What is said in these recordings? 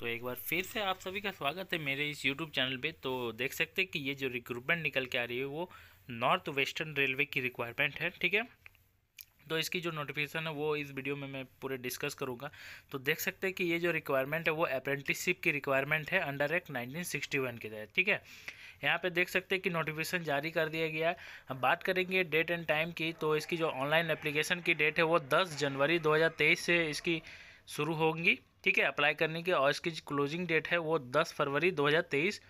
तो एक बार फिर से आप सभी का स्वागत है मेरे इस यूट्यूब चैनल पे। तो देख सकते हैं कि ये जो रिक्रूटमेंट निकल के आ रही है, वो नॉर्थ वेस्टर्न रेलवे की रिक्वायरमेंट है, ठीक है? तो इसकी जो नोटिफिकेशन है, वो इस वीडियो में मैं पूरे डिस्कस करूँगा। तो देख सकते हैं कि ये जो रिक्वायरमेंट है, वो अप्रेंटिसशिप की रिक्वायरमेंट है अंडर एक्ट 1961 के तहत, ठीक है? यहाँ पे देख सकते हैं कि नोटिफिकेशन जारी कर दिया गया है। हम बात करेंगे डेट एंड टाइम की तो इसकी जो ऑनलाइन एप्लीकेशन की डेट है, वो दस जनवरी दो हज़ार तेईस से इसकी शुरू होंगी, ठीक है? अप्लाई करने की और इसकी क्लोजिंग डेट है वो 10 फरवरी 2023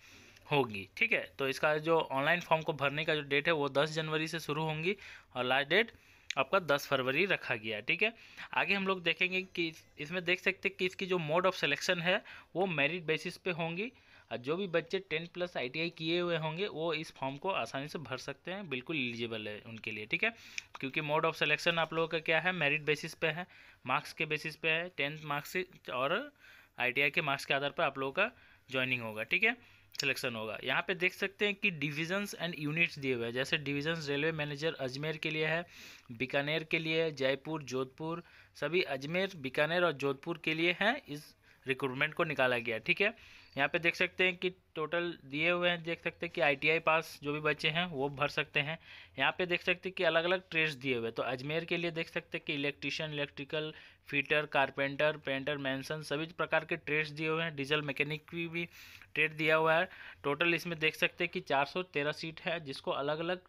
होगी, ठीक है? तो इसका जो ऑनलाइन फॉर्म को भरने का जो डेट है वो 10 जनवरी से शुरू होंगी और लास्ट डेट आपका 10 फरवरी रखा गया ठीक है? आगे हम लोग देखेंगे कि इसमें देख सकते हैं कि इसकी जो मोड ऑफ़ सिलेक्शन है वो मेरिट बेसिस पे होंगी जो भी बच्चे टेन प्लस आईटीआई किए हुए होंगे, वो इस फॉर्म को आसानी से भर सकते हैं, बिल्कुल एलिजिबल है उनके लिए, ठीक है? क्योंकि मोड ऑफ़ सिलेक्शन आप लोगों का क्या है, मेरिट बेसिस पे है, मार्क्स के बेसिस पे है, टेंथ मार्क्स और आईटीआई के मार्क्स के आधार पर आप लोगों का ज्वाइनिंग होगा, ठीक है? सिलेक्शन होगा। यहाँ पे देख सकते हैं कि डिविजन्स एंड यूनिट्स दिए हुए हैं। जैसे डिविजन्स रेलवे मैनेजर अजमेर के लिए है, बीकानेर के लिए जयपुर, जोधपुर, सभी अजमेर, बीकानेर और जोधपुर के लिए हैं, इस रिक्रूटमेंट को निकाला गया ठीक है? यहाँ पे देख सकते हैं कि टोटल दिए हुए हैं, देख सकते हैं कि आईटीआई पास जो भी बच्चे हैं, वो भर सकते हैं। यहाँ पे देख सकते हैं कि अलग अलग ट्रेड्स दिए हुए हैं। तो अजमेर के लिए देख सकते हैं कि electrician electrical fitter carpenter painter mason सभी प्रकार के ट्रेड्स दिए हुए हैं। डीजल मैकेनिक भी ट्रेड दिया हुआ है। टोटल इसमें देख सकते हैं कि चार सौ तेरह सीट है, जिसको अलग अलग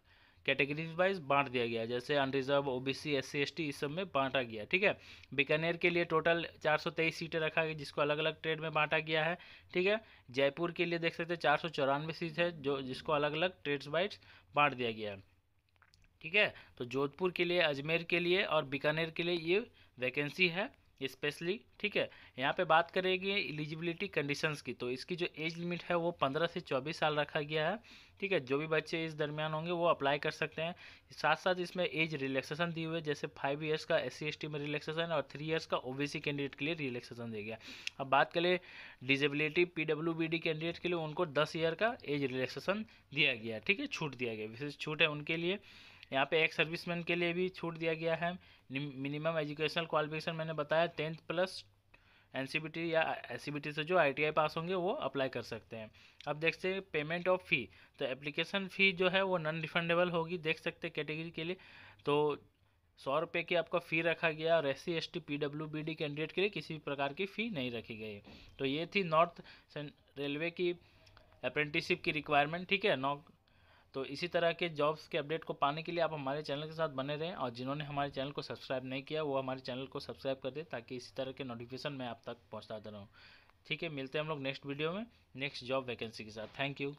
कैटेगरीज वाइज बांट दिया गया जैसे अनरिजर्व ओबीसी एससी एसटी इस सब में बांटा गया ठीक है? बीकानेर के लिए टोटल चार सौ तेईस सीटें रखा गया, जिसको अलग अलग ट्रेड में बांटा गया है, ठीक है? जयपुर के लिए देख सकते हैं चार सीट है, जो जिसको अलग अलग ट्रेड्स वाइज बांट दिया गया है, ठीक है? तो जोधपुर के लिए, अजमेर के लिए और बीकानेर के लिए ये वैकेंसी है। स्पेशली, ठीक है? यहाँ पे बात करेंगे एलिजिबिलिटी कंडीशंस की तो इसकी जो एज लिमिट है वो पंद्रह से चौबीस साल रखा गया है, ठीक है? जो भी बच्चे इस दरमियान होंगे वो अप्लाई कर सकते हैं। साथ साथ इसमें एज रिलैक्सेशन दी हुई है, जैसे फाइव ईयर्स का एस सी में रिलैक्सेशन और थ्री ईयर्स का ओबीसी कैंडिडेट के लिए रिलैक्सेशन दिया गया। अब बात करें डिजेबिलिटी पी कैंडिडेट के लिए उनको दस ईयर का एज रिलैक्सेशन दिया गया, ठीक है? छूट दिया गया, विशेष छूट है उनके लिए। यहाँ पे एक सर्विसमैन के लिए भी छूट दिया गया है। मिनिमम एजुकेशनल क्वालिफिकेशन मैंने बताया, टेंथ प्लस एनसीबीटी या एससीबीटी से जो आईटीआई पास होंगे, वो अप्लाई कर सकते हैं। अब देखते हैं पेमेंट ऑफ़ फ़ी। तो एप्लीकेशन फ़ी जो है, वो नॉन रिफंडेबल होगी, देख सकते कैटेगरी के लिए। तो सौ रुपये की आपका फ़ी रखा गया, और S C S T P W B D candidate के लिए किसी भी प्रकार की फ़ी नहीं रखी गई तो ये थी नॉर्थ रेलवे की अप्रेंटिसशिप की रिक्वायरमेंट, ठीक है? नौ तो इसी तरह के जॉब्स के अपडेट को पाने के लिए आप हमारे चैनल के साथ बने रहें और जिन्होंने हमारे चैनल को सब्सक्राइब नहीं किया, वो हमारे चैनल को सब्सक्राइब कर दें ताकि इसी तरह के नोटिफिकेशन मैं आप तक पहुँचाता रहूँ। ठीक है, मिलते हैं हम लोग नेक्स्ट वीडियो में नेक्स्ट जॉब वैकेंसी के साथ। Thank you